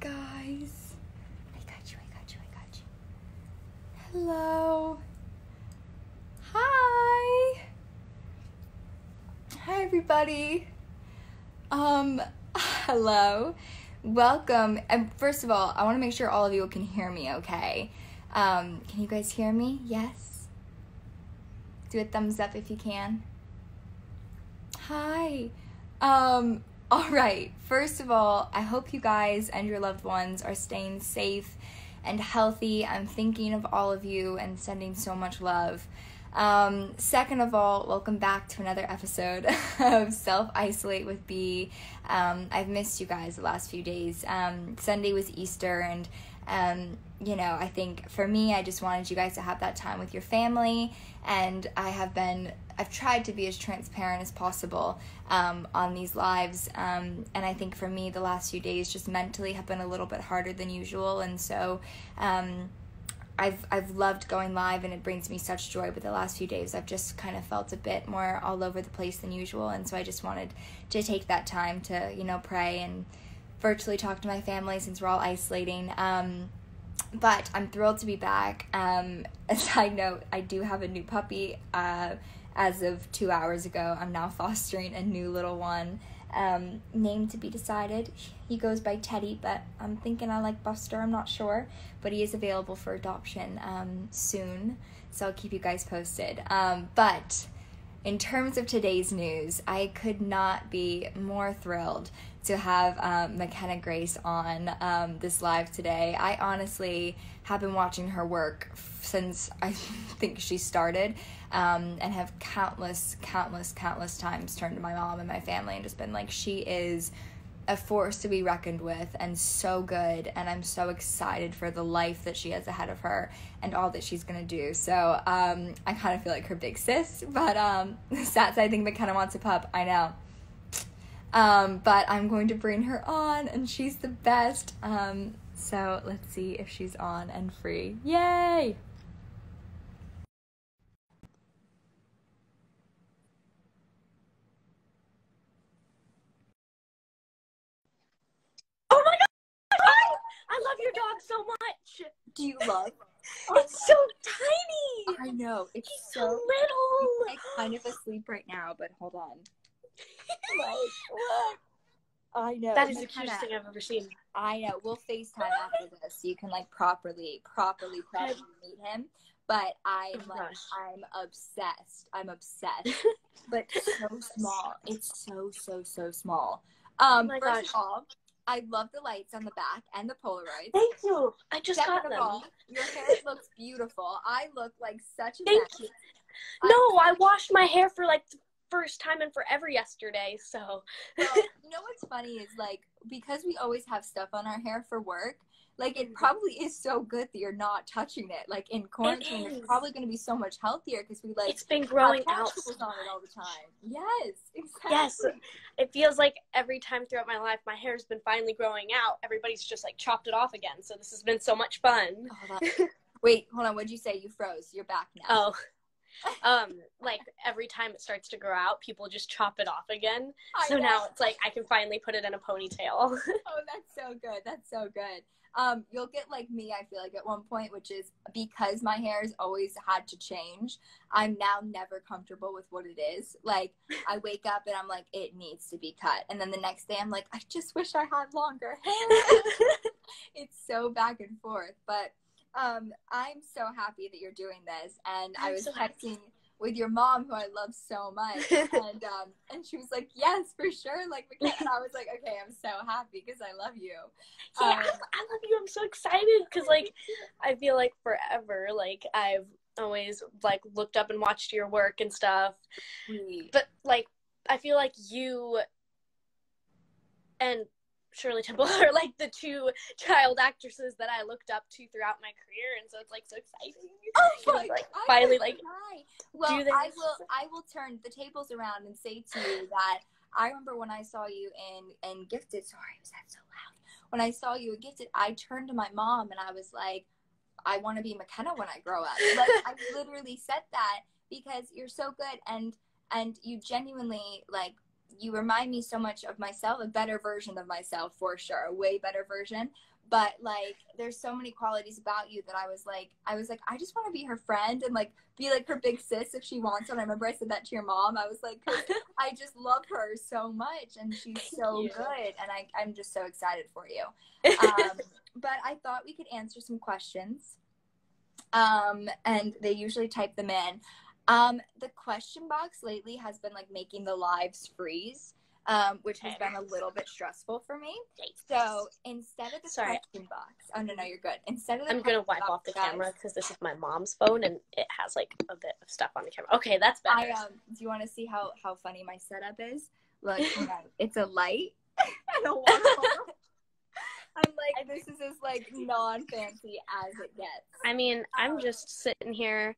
guys. I got you, I got you, I got you. Hello. Hi. Hi, everybody. Um, hello. Welcome. And first of all, I want to make sure all of you can hear me okay. Um, can you guys hear me? Yes? Do a thumbs up if you can. Hi. Um, all right. First of all, I hope you guys and your loved ones are staying safe and healthy. I'm thinking of all of you and sending so much love. Um, second of all, welcome back to another episode of Self Isolate with B. Um, I've missed you guys the last few days. Um, Sunday was Easter, and um, you know, I think for me, I just wanted you guys to have that time with your family, and I have been I've tried to be as transparent as possible um, on these lives. Um, and I think for me, the last few days just mentally have been a little bit harder than usual. And so um, I've, I've loved going live and it brings me such joy. But the last few days, I've just kind of felt a bit more all over the place than usual. And so I just wanted to take that time to, you know, pray and virtually talk to my family since we're all isolating. Um, but I'm thrilled to be back. Um, a side note, I do have a new puppy. Uh, as of two hours ago, I'm now fostering a new little one. Um, name to be decided. He goes by Teddy, but I'm thinking I like Buster. I'm not sure, but he is available for adoption um, soon, so I'll keep you guys posted. Um, but in terms of today's news, I could not be more thrilled to have um, McKenna Grace on um, this live today. I honestly have been watching her work since I think she started um, and have countless, countless, countless times turned to my mom and my family and just been like, she is a force to be reckoned with and so good and i'm so excited for the life that she has ahead of her and all that she's gonna do. So um, i kind of feel like her big sis but um, sats i think mckenna wants a pup i know. Um, but i'm going to bring her on and she's the best. Um, so let's see if she's on and free. Yay Oh my god! I love your dog so much. do you love It's so tiny. i know it's He's so little. like kind of asleep right now but hold on i know That is the cutest thing I've ever seen. I know. We'll FaceTime after this so you can like properly, properly, properly meet him. But I'm Oh like, gosh. I'm obsessed. I'm obsessed. but so small. It's so, so, so small. Um, Oh my first gosh. of all, I love the lights on the back and the Polaroids. Thank you. I just Second got of them. all, your hair looks beautiful. I look like such a Thank mess. you. No, I washed my hair for like first time in forever yesterday. So Well, you know what's funny is like because we always have stuff on our hair for work. Like Mm-hmm. it probably is so good that you're not touching it. Like in quarantine, it's probably going to be so much healthier because we like it's been growing out. on it all the time. Yes, exactly. Yes, it feels like every time throughout my life, my hair's been finally growing out. Everybody's just like chopped it off again. So this has been so much fun. Oh, Wait, hold on. What'd you say? You froze. You're back now. Oh, um, like every time it starts to grow out, people just chop it off again. I So know. now it's like I can finally put it in a ponytail. oh, that's so good. That's so good. Um, you'll get like me, I feel like at one point, which is because my hair has always had to change. I'm now never comfortable with what it is. Like I wake up and I'm like, it needs to be cut, and then the next day I'm like, I just wish I had longer hair. it's so back and forth, but um, I'm so happy that you're doing this. And I I'm was so happy. texting with your mom, who I love so much, and um, and she was like, yes, for sure. Like, and I was like, okay, I'm so happy because I love you. yeah, I, Um, I love you. I'm so excited because like I feel like forever, like I've always like looked up and watched your work and stuff. But like I feel like you and Shirley Temple are like the two child actresses that I looked up to throughout my career, and so it's like so exciting. Oh my like finally I like cry. Well, do I will. I will turn the tables around and say to you that I remember when I saw you in in Gifted. Sorry, was that so loud? When I saw you in Gifted, I turned to my mom and I was like, "I want to be McKenna when I grow up." Like I literally said that because you're so good and and you genuinely like you remind me so much of myself, a better version of myself for sure, a way better version. But like, there's so many qualities about you that I was like, I was like, I just want to be her friend and like be like her big sis if she wants one. I remember I said that to your mom. I was like, I just love her so much and she's so good, and I I'm just so excited for you. Um, but I thought we could answer some questions. Um, and they usually type them in. Um, the question box lately has been like making the lives freeze, um, which has been a little bit stressful for me. So instead of the Sorry. question box, oh no, no, you're good. Instead of the I'm gonna wipe box, off the guys, camera because this is my mom's phone and it has like a bit of stuff on the camera. Okay, that's better. I um, do you want to see how how funny my setup is? Look, it's a light and a water bottle. I'm like, this is as like non fancy as it gets. I mean, I'm just sitting here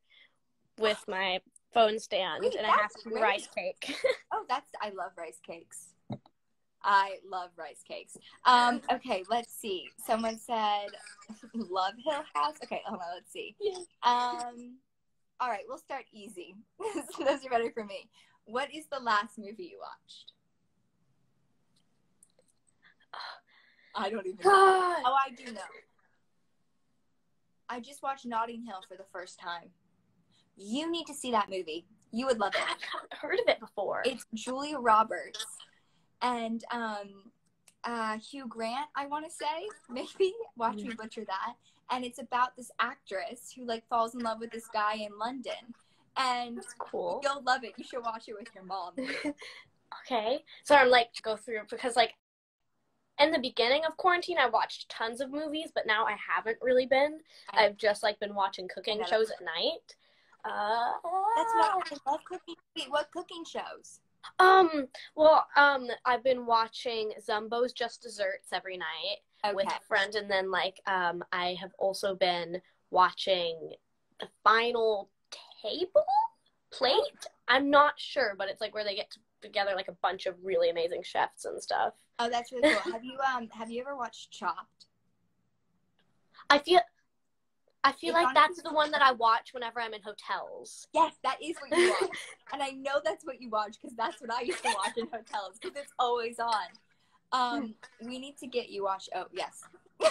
with my phone stand Wait, and I have some great. rice cake. Oh, that's I love rice cakes. I love rice cakes. Um, okay, let's see. Someone said Love Hill House. Okay, hold on, let's see. Um, all right, we'll start easy. Those are better for me. What is the last movie you watched? I don't even know. Oh, I do know. I just watched Notting Hill for the first time. You need to see that movie. You would love it. I haven't heard of it before. It's Julia Roberts and um, uh, Hugh Grant. I want to say maybe watch me butcher that. And it's about this actress who like falls in love with this guy in London, and That's cool. you'll love it. You should watch it with your mom. Okay. So I'm like to go through because like in the beginning of quarantine I watched tons of movies, but now I haven't really been. I've just like been watching cooking shows at night. Uh, That's what I love cooking. Wait, what cooking shows? Um. Well, um, I've been watching Zumbo's Just Desserts every night Okay. with a friend, and then like um, I have also been watching the Final Table Plate. I'm not sure, but it's like where they get together like a bunch of really amazing chefs and stuff. Oh, that's really cool. have you um have you ever watched Chopped? I feel. I feel like that's the one that I watch whenever I'm in hotels. Yes, that is what you watch. and I know that's what you watch because that's what I used to watch in hotels because it's always on. Um, we need to get you watch. Oh yes.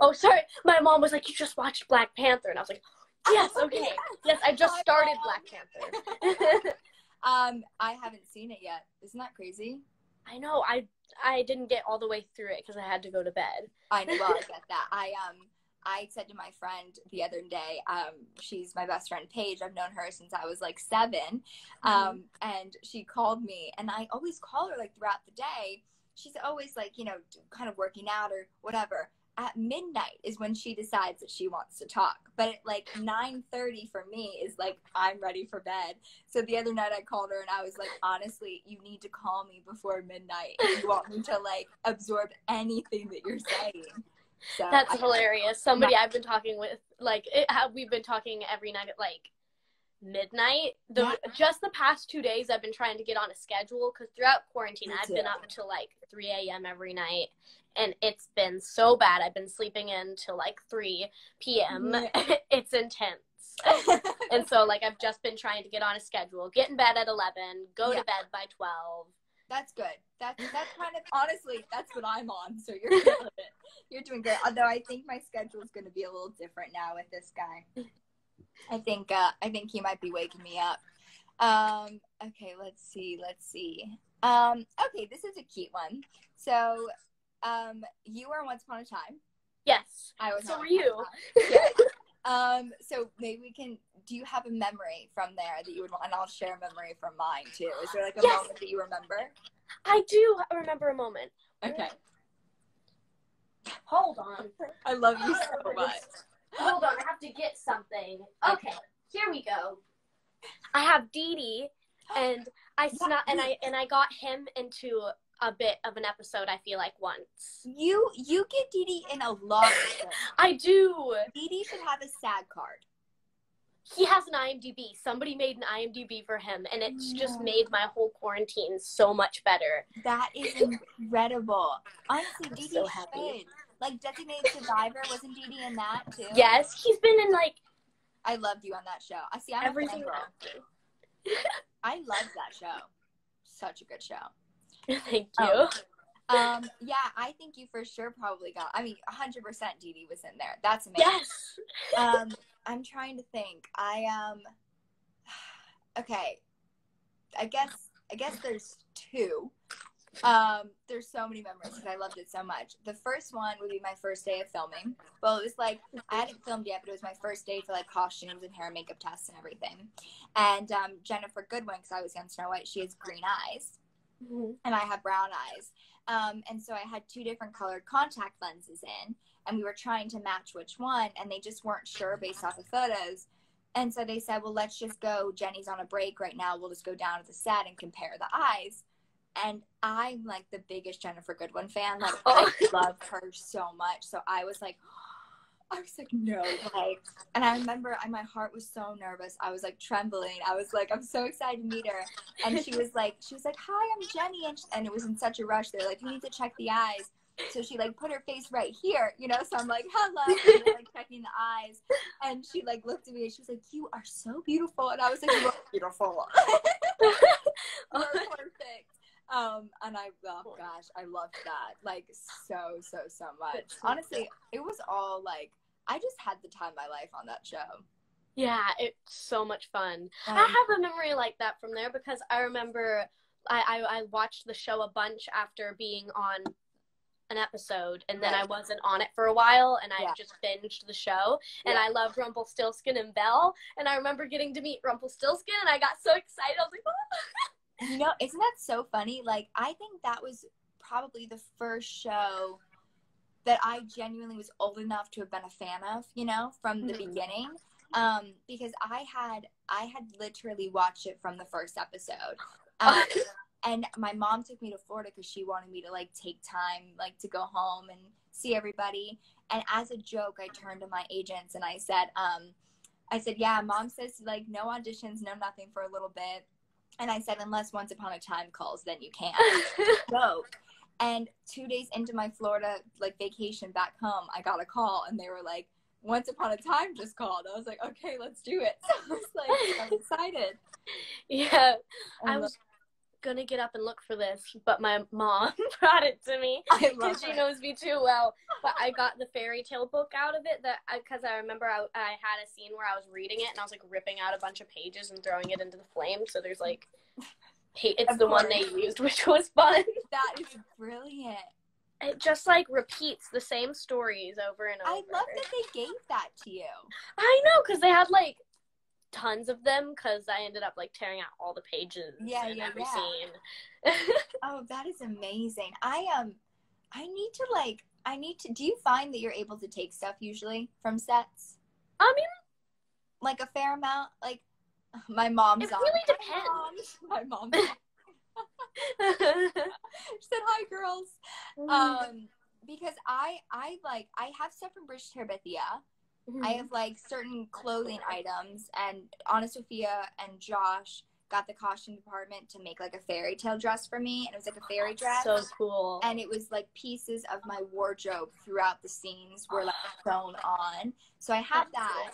Oh, sorry. My mom was like, "You just watched Black Panther," and I was like, "Yes, Oh, okay, yes. yes, I just started. Black Panther." um, I haven't seen it yet. Isn't that crazy? I know. I I didn't get all the way through it because I had to go to bed. I know. Well, I get that. I um, I said to my friend the other day. Um, she's my best friend Paige. I've known her since I was like 7 Um, and she called me, and I always call her like throughout the day. She's always like, you know, kind of working out or whatever. At midnight is when she decides that she wants to talk. But at like 9:30 for me is like I'm ready for bed. So the other night I called her and I was like, honestly, you need to call me before midnight if you want me to like absorb anything that you're saying. So That's I- hilarious. Somebody I've been talking with, like, it, how we've been talking every night at like midnight. The Yeah. just the past two days, I've been trying to get on a schedule because throughout quarantine, Me I've too. been up till like 3 a.m. every night, and it's been so bad. I've been sleeping in till like 3 p.m. it's intense. and so like I've just been trying to get on a schedule, get in bed at 11, go Yeah. to bed by 12. That's good. That's that's kind of honestly that's what I'm on. So you're killing. You're doing great. Although I think my schedule is going to be a little different now with this guy. I think uh, I think he might be waking me up. Um, okay, let's see. Let's see. Um, okay, this is a cute one. So, um, you were once upon a time. Yes. I was. So were you. Um, so maybe we can. Do you have a memory from there that you would want? And I'll share a memory from mine too. Is there like a Yes. moment that you remember? I do remember a moment. Okay. Hold on. I love you so much. Hold on, I have to get something. Okay, here we go. I have Dee Dee, and I snuck, and I and I got him into a bit of an episode. I feel like once. You you get Dee Dee in a lot. I do. Dee Dee should have a SAG card. He has an IMDb. Somebody made an IMDb for him, and it's just made my whole quarantine so much better. That is incredible. Honestly, Dee Dee so happy. should. Like Designated Survivor, wasn't Dee Dee in that too? Yes, he's been in like I loved you on that show. I see. I'm everything. A. I loved that show. Such a good show. Thank you. Oh. Um, yeah, I think you for sure probably got. I mean, 100% Dee Dee was in there. That's amazing. Yes. um, I'm trying to think. I um. Okay, I guess I guess there's two. Um, there's so many memories because I loved it so much. The first one would be my first day of filming. Well, it was like I hadn't filmed yet, but it was my first day for like costumes and hair and makeup tests and everything. And um, Ginnifer Goodwin, because I was on Snow White, she has green eyes Mhm. and I have brown eyes. Um, and so I had two different colored contact lenses in, and we were trying to match which one, and they just weren't sure based off of photos. And so they said, well, let's just go. Jenny's on a break right now. We'll just go down to the set and compare the eyes. And I'm like the biggest Ginnifer Goodwin fan. Like, I love her so much. So I was like, I was like, no way. And I remember I, my heart was so nervous. I was like trembling. I was like, I'm so excited to meet her. And she was like, she was like, hi, I'm Jenny. And, she, and it was in such a rush. They're like, you need to check the eyes. So she like put her face right here, you know. So I'm like, hello, and like checking the eyes, and she like looked at me and she was like, "You are so beautiful," and I was like, "You are beautiful, you are perfect." Um, and I, oh gosh, I loved that like so, so, so much. Honestly, it was all like I just had the time of my life on that show. Yeah, it's so much fun. Um, I have a memory like that from there because I remember I, I, I watched the show a bunch after being on an episode and then I wasn't on it for a while and I Yeah. just binged the show and Yeah. I loved Rumpelstiltskin and Belle and I remember getting to meet Rumpelstiltskin and I got so excited. I was like, oh. You know, isn't that so funny? Like, I think that was probably the first show that I genuinely was old enough to have been a fan of, you know, from the Mhm. beginning. Um, because I had I had literally watched it from the first episode. Um, and my mom took me to Florida because she wanted me to like take time like to go home and see everybody. And as a joke, I turned to my agents and I said, um, I said, yeah, mom says like no auditions, no nothing for a little bit. And I said, unless Once Upon a Time calls, then you can't. Joke. And two days into my Florida like vacation back home, I got a call and they were like, Once Upon a Time just called. I was like, okay, let's do it. So I was like, I'm excited. yeah, I was gonna get up and look for this, but my mom brought it to me. Because she knows me too well. But I got the fairy tale book out of it that because I, remember I, I had a scene where I was reading it and I was like ripping out a bunch of pages and throwing it into the flame. So there's like, it's Of the one they used, which was fun. That is brilliant. It just like repeats the same stories over and over. I love that they gave that to you. I know because they had like tons of them because I ended up like tearing out all the pages Yeah, yeah, every yeah. scene. Oh, that is amazing. I um I need to like I need to do you find that you're able to take stuff usually from sets? I mean, Like a fair amount? Like my mom's It on. really depends. Mom. My mom's she said hi girls. Um because I I like I have stuff from Bridge to Terabithia. Mm-hmm. I have like certain clothing items, and AnnaSophia and Josh got the costume department to make like a fairy tale dress for me, and it was like a fairy dress. so cool. and it was like pieces of my wardrobe throughout the scenes were like sewn on. So I have that,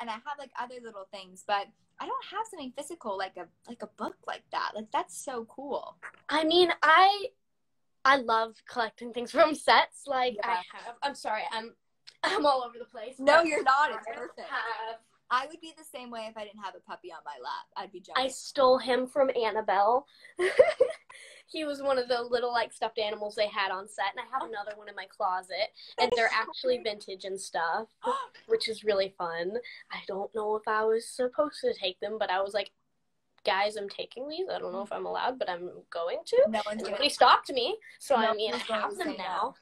and I have like other little things, but I don't have something physical like a like a book like that. Like that's so cool. I mean, I I love collecting things from sets. Like I have. I'm sorry. I'm I'm all over the place. No, you're not. It's I perfect. have- I would be the same way if I didn't have a puppy on my lap. I'd be jealous. I stole him from Annabelle. he was one of the little like stuffed animals they had on set, and I have another one in my closet, and they're actually vintage and stuff, which is really fun. I don't know if I was supposed to take them, but I was like, guys, I'm taking these. I don't know if I'm allowed, but I'm going to. no one's nobody stopped me, so I mean, I have them no? now.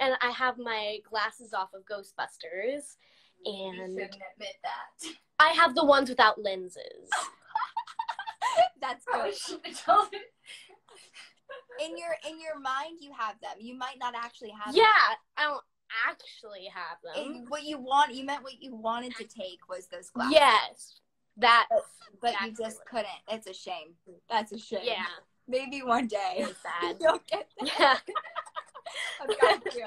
And I have my glasses off of Ghostbusters, and admit that. I have the ones without lenses. That's Probably good. shouldn't have told it. In your in your mind, you have them. You might not actually have. Them. Yeah, them. I don't actually have them. And what you want, you meant what you wanted to take was those glasses. Yes, that. but you exactly just couldn't. It's a shame. That's a shame. Yeah, Maybe one day it's sad. you'll get that. Yeah. I've got you.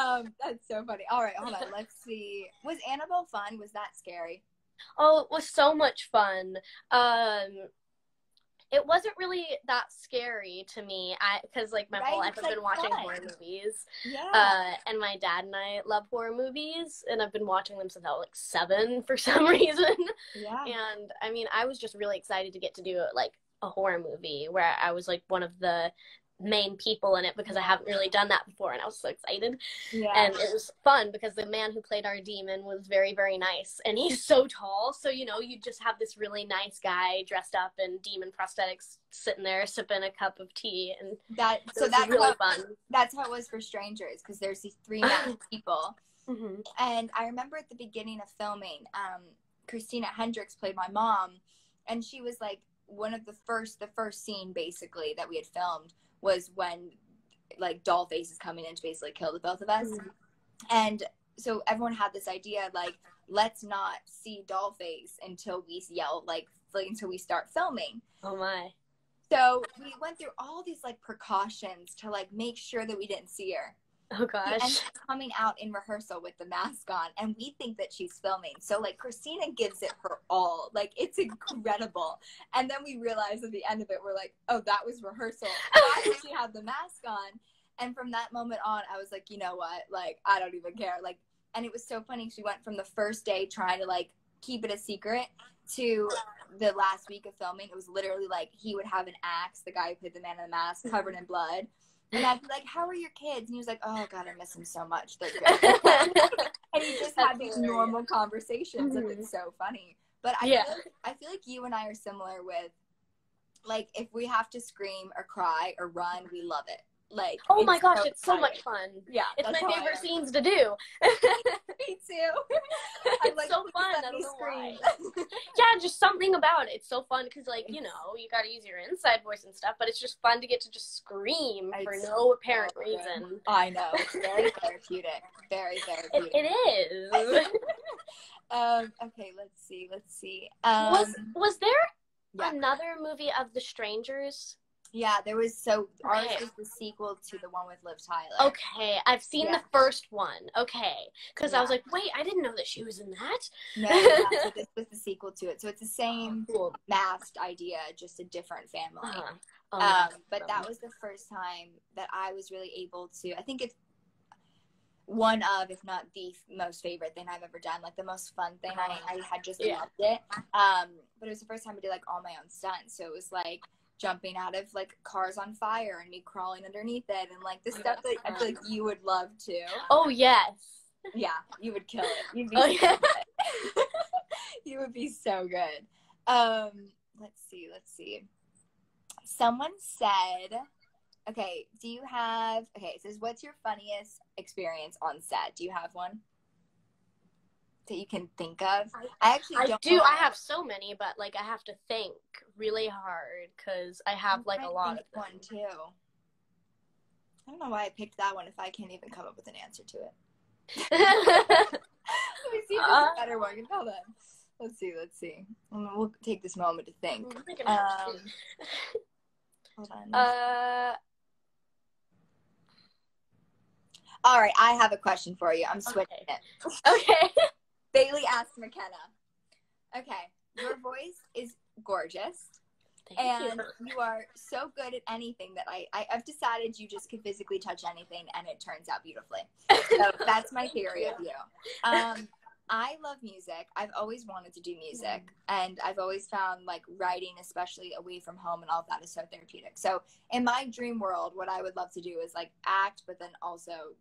Um, that's so funny. All right, hold on. Let's see. Was Annabelle fun? Was that scary? Oh, it was so much fun. Um, it wasn't really that scary to me. I because like my Right, whole life I've been watching fun. horror movies, Yeah. uh, and my dad and I love horror movies, and I've been watching them since I was like seven for some reason. yeah. And I mean, I was just really excited to get to do like a horror movie where I was like one of the main people in it because I haven't really done that before, and I was so excited. Yeah. And it was fun because the man who played our demon was very, very nice. And he's so tall. So, you know, you just have this really nice guy dressed up in demon prosthetics sitting there sipping a cup of tea. And that so was that's really how, fun. that's how it was for strangers because there's these three people hmm and i remember at the beginning of filming um christina hendricks played my mom and she was like one of the first the first scene basically that we had filmed was when like dollface is coming in to basically kill the both of us Mhm. and so everyone had this idea like let's not see dollface until we yell like, like until we start filming Oh my. so we went through all these like precautions to like make sure that we didn't see her Oh gosh. up coming out in rehearsal with the mask on and we think that she's filming. So like christina gives it her all. Like it's incredible. And then we realize at the end of it we're like oh that was rehearsal. Why did she have the mask on. And from that moment on i was like you know what? Like i don't even care. Like and it was so funny. She went from the first day trying to like keep it a secret to the last week of filming. It was literally like he would have an axe the guy who played the man in the mask covered in blood and I'd be like, "How are your kids?" And he was like, "Oh God, I miss them so much. They're good." and he just had these hilarious. normal conversations, and Mhm. it's so funny. But I Yeah. feel like, I feel like you and I are similar with, like, if we have to scream or cry or run, we love it. Like, oh my gosh, it's so much fun. Yeah, It's my favorite scenes to do. Me too. I it's like so fun. I don't know why. scream. yeah, just something about it. It's so fun because, like, you know, you got to use your inside voice and stuff, but it's just fun to get to just scream for no apparent so reason. I know. It's very therapeutic. Very It, therapeutic. it is. um. Okay. Let's see. Let's see. Um. was was there yeah. another movie of The Strangers? Yeah, there was so ours Okay. was the sequel to the one with Liv Tyler. Okay, I've seen Yeah. the first one. Okay, because I was like, wait, I didn't know that she was in that. No, yeah, so this was the sequel to it. So it's the same Cool. masked idea, just a different family. Uh-huh. Oh, um, but that was the first time that I was really able to. I think it's one of, if not the most favorite thing I've ever done. Like the most fun thing. I, I had just Yeah. loved it. Um, but it was the first time I did like all my own stunts. So it was like jumping out of like cars on fire and me crawling underneath it and like the Oh, stuff that I feel like you would love to. oh yes. Yeah, you would kill it. You'd be Oh, so yeah. good. you would be so good. Um, let's see, let's see. Someone said, okay, do you have okay, it says what's your funniest experience on set? Do you have one? That you can think of? I actually I don't do. know. I have so many, but like I have to think really hard because I have like a lot of them. one too. I don't know why I picked that one if I can't even come up with an answer to it. Let me see if there's Uh, a better one. Hold on. Let's see. Let's see. We'll take this moment to think. I'm gonna have to- Um, Hold on. uh, All right, I have a question for you. I'm switching Okay. it. okay. Bailee asked McKenna. Okay, your voice is gorgeous, Thank and you. you are so good at anything that I, I I've decided you just could physically touch anything, and it turns out beautifully. So that's my theory of you. Um, I love music. I've always wanted to do music, and I've always found like writing, especially away from home and all of that, is so therapeutic. So, in my dream world, what I would love to do is like act, but then also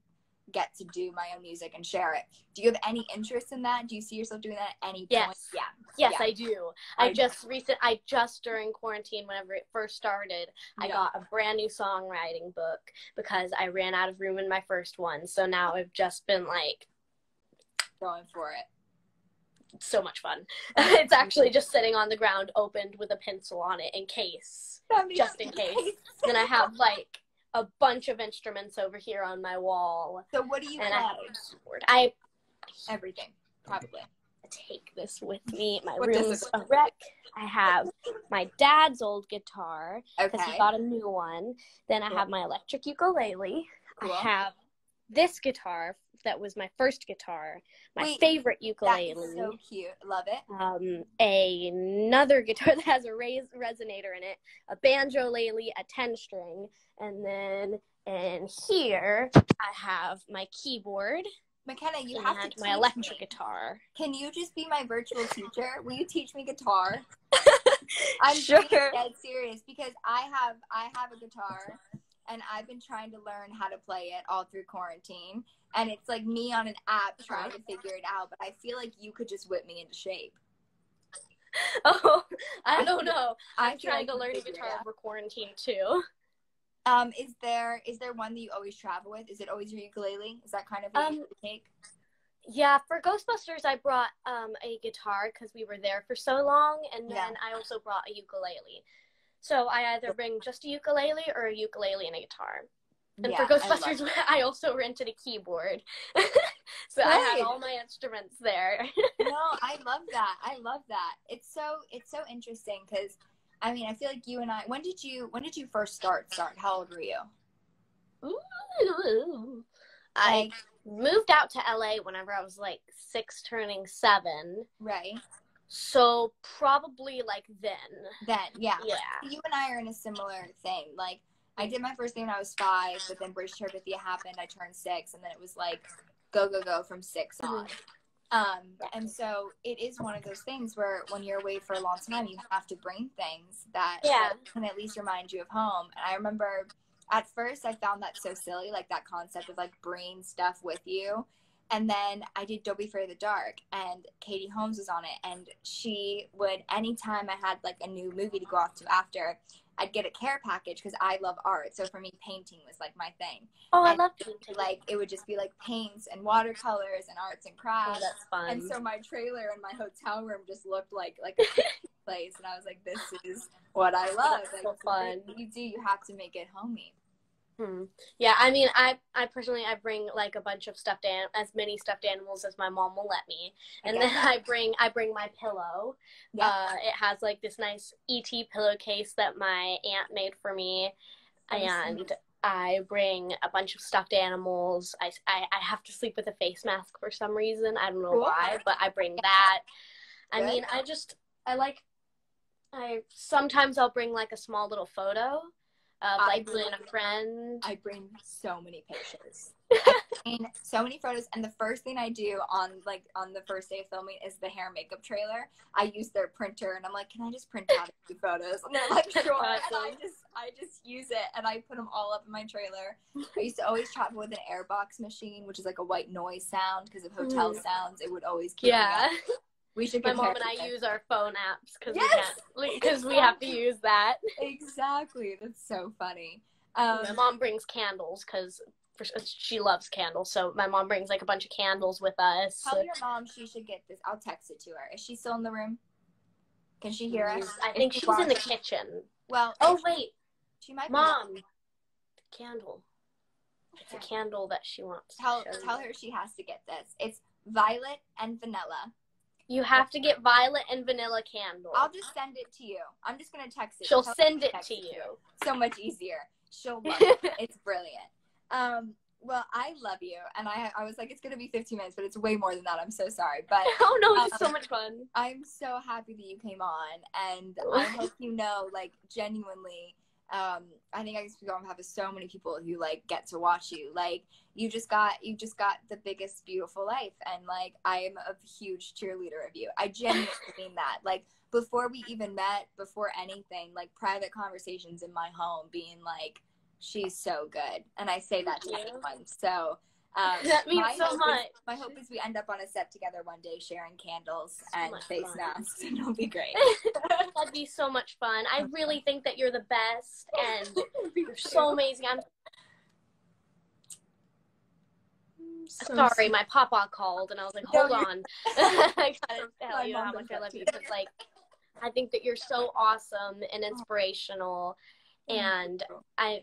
get to do my own music and share it. Do you have any interest in that? Do you see yourself doing that at any point? Yes. Yeah. Yes, Yeah. I do. I I- just recent. I just during quarantine, whenever it first started, I got a brand new songwriting book because I ran out of room in my first one. So now I've just been like going for it. so much fun. it's actually just sitting on the ground, opened with a pencil on it in case. Just in case. then I have like a bunch of instruments over here on my wall, So what do you and I? I Everything, probably. take this with me. My What room's a wreck. I have my dad's old guitar because Okay. he got a new one. Then I Cool. have my electric ukulele. Cool. I have this guitar that was my first guitar, my Wait, favorite ukulele. is so cute. Love it. um, a- another guitar that has a res- resonator in it, a banjo lele, a 10 string, and then in here I have my keyboard McKenna, you and have to my electric me. guitar. Can you just be my virtual teacher? Will you teach me guitar? I'm Sure. dead serious because I have I have a guitar and I've been trying to learn how to play it all through quarantine. And it's like me on an app trying to figure it out, but I feel like you could just whip me into shape. Oh, I don't know. I'm feel trying like to learn it guitar over quarantine too. Um, is there is there one that you always travel with? Is it always your ukulele? Is that kind of what Um, you take? Yeah, for Ghostbusters, I brought um, a guitar because we were there for so long, and then Yeah. I also brought a ukulele. So I either bring just a ukulele or a ukulele and a guitar. And Yeah, for Ghostbusters, it. I, also rented a keyboard. so I Good. have all my instruments there. no, I love that. I love that. It's so it's so interesting because I mean I feel like you and I. When did you when did you first start? Start? How old were you? Ooh. I moved out to LA whenever I was like six, turning seven. right So probably like then. then, yeah. Yeah. You and I are in a similar thing. Like I did my first thing when I was five, but then Bridge to Terabithia happened. I turned six, and then it was like go go go from 6 Mhm. on. Um, and so it is one of those things where when you're away for a long time, you have to bring things that, Yeah. can at least remind you of home. And I remember at first I found that so silly, like that concept of like bringing stuff with you. And then I did Don't Be Afraid of the Dark, and Katie Holmes was on it. And she would, anytime I had like a new movie to go off to after, I'd get a care package because I love art. So for me, painting was like my thing. Oh, I love painting. Like it would just be like paints and watercolors and arts and crafts. oh, crafts. that's fun. and so my trailer and my hotel room just looked like like a place, and I was like, "This is what I love." That's like, so fun. You do. You have to make it homey. Hmm. Yeah, I mean, I I personally I bring like a bunch of stuffed an- as many stuffed animals as my mom will let me, and get then that. I bring I bring my pillow. Yeah. Uh, it has like this nice ET pillowcase that my aunt made for me, and. I bring a bunch of stuffed animals. I, I I have to sleep with a face mask for some reason. I don't know Cool. why, but I bring that. I Good. mean, I just I like. I sometimes I'll bring like a small little photo of I like bring- a friend. I bring so many pictures. So many photos, and the first thing I do on like on the first day of filming is the hair and makeup trailer. I use their printer, and I'm like, "Can I just print out a few photos?" And they're like, "Sure." And I just I just use it, and I put them all up in my trailer. I used to always travel with an airbox machine, which is like a white noise sound because of hotel Mm. sounds. It would always keep yeah, up. We should my mom and I it. use our phone apps because Yes! we can't we have to use that. exactly. That's so funny. Um, my mom brings candles because she loves candles, so my mom brings like a bunch of candles with us. Tell your mom she should get this. I'll text it to her. Is she still in the room? Can she hear us? I think she she's in the kitchen. Well, Oh wait, she might. mom, the candle. It's a candle that she wants. Tell tell her she has to get this. It's violet and vanilla. You have to get violet and vanilla candles. I'll just send it to you. I'm just gonna text it. She'll Tell send it to you. So much easier. She'll love it. It's brilliant. Um. Well, I love you, and I I was like, it's gonna be 15 minutes, but it's way more than that. I'm so sorry, but oh no, it's so Um, much fun. I'm so happy that you came on, and I hope you know, like, genuinely. Um, I think I can speak on behalf of so many people who like get to watch you. Like, you just got you just got the biggest beautiful life, and like, I am a huge cheerleader of you. I genuinely mean that. Like, before we even met, before anything, like private conversations in my home, being like, she's so good, and I say that to anyone. So. Um, That means my so hope is- much. my hope is we end up on a set together one day, sharing candles So and face masks, and it'll be great. That'd be so much fun. I really think that you're the best, and you're so amazing. I'm So sorry, my papa called, and I was like, hold you're- on, I gotta tell you how much I love you. Because like, I think that you're so awesome and inspirational, and I,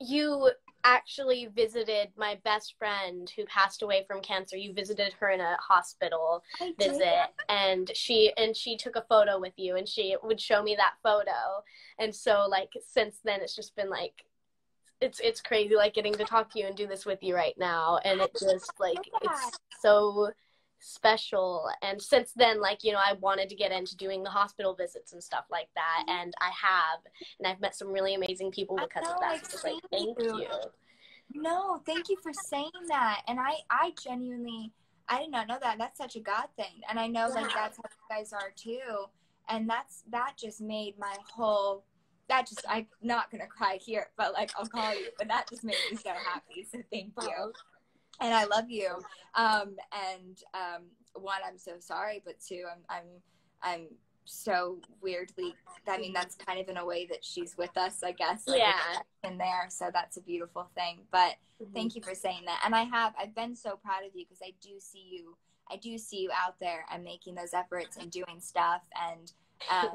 you actually visited my best friend who passed away from cancer. You visited her in a hospital I did. visit and she and she took a photo with you and she would show me that photo and so like since then it's just been like it's it's crazy like getting to talk to you and do this with you right now and it just like it's so special and since then like you know i wanted to get into doing the hospital visits and stuff like that and i have and i've met some really amazing people because know, of that so like thank thank you. you No, thank you for saying that. And I, I genuinely, I did not know that. That's such a God thing. And I know like that's how you guys are too. And that's that just made my whole. That just I'm not gonna cry here, but like I'll call you. But that just made me so happy. So thank you. Oh. And I love you. Um, and um, one, I'm so sorry, but two, I'm I'm I'm so weirdly. I mean, that's kind of in a way that she's with us, I guess. like, Yeah. In there, so that's a beautiful thing. But Mhm. Thank you for saying that. And I have, I've been so proud of you because I do see you, I do see you out there and making those efforts and doing stuff. And um,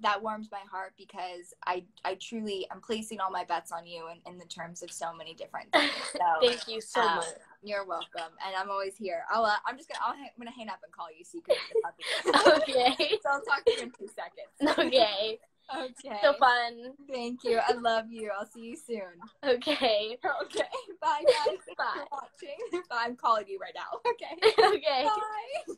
that warms my heart because I, I truly, I'm placing all my bets on you in, in the terms of so many different things. So thank you so um, much you're welcome. And I'm always here. I'll, uh, I'm just gonna, I'll, hang- I'm gonna hang up and call you so you can get up again. okay so I'll talk to you in two seconds. okay Okay. so fun Thank you. I love you. I'll see you soon. okay Okay. Bye, guys. Bye. for watching. I'm calling you right now. Okay. okay Bye.